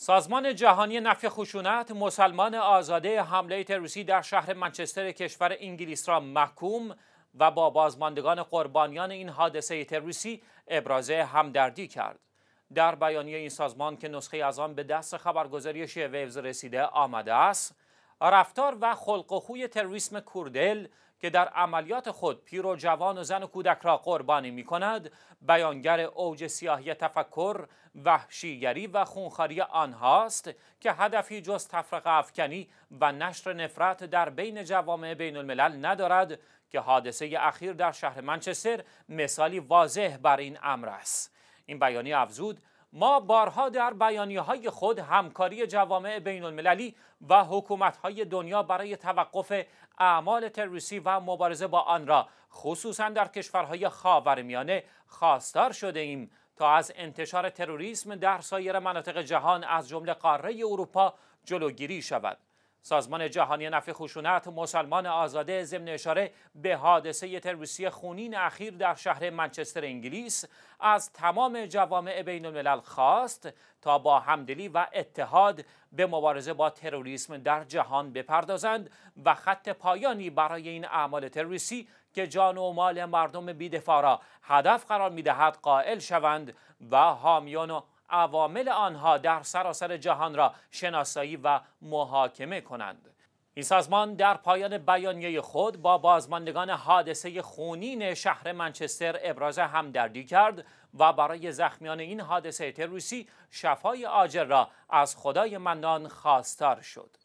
سازمان جهانی نفی خشونت مسلمان آزاده حمله تروریستی در شهر منچستر کشور انگلیس را محکوم و با بازماندگان قربانیان این حادثه تروریستی ابراز همدردی کرد. در بیانیه این سازمان که نسخه از آن به دست خبرگزاری شیویوز رسیده آمده است، رفتار و خلق و خوی تروریسم کوردل که در عملیات خود پیر و جوان و زن و کودک را قربانی می کند بیانگر اوج سیاهی تفکر وحشیگری و خونخاری آنهاست که هدفی جز تفرق افکنی و نشر نفرت در بین جوامع بین الملل ندارد که حادثه اخیر در شهر منچستر مثالی واضح بر این امر است. این بیانیه افزود ما بارها در بیانیه های خود همکاری جوامع بین المللی و حکومت های دنیا برای توقف اعمال تروریستی و مبارزه با آن را خصوصا در کشورهای خاورمیانه خواستار شده ایم تا از انتشار تروریسم در سایر مناطق جهان از جمله قاره اروپا جلوگیری شود. سازمان جهانی نفی خشونت مسلمان آزاده ضمن اشاره به حادثه تروریستی خونین اخیر در شهر منچستر انگلیس از تمام جوامع بین الملل خواست تا با همدلی و اتحاد به مبارزه با تروریسم در جهان بپردازند و خط پایانی برای این اعمال تروریستی که جان و مال مردم بیدفاع را هدف قرار می‌دهد قائل شوند و حامیان و عوامل آنها در سراسر جهان را شناسایی و محاکمه کنند. این سازمان در پایان بیانیه خود با بازماندگان حادثه خونین شهر منچستر ابراز همدردی کرد و برای زخمیان این حادثه تروریستی شفای آجر را از خدای منان خواستار شد.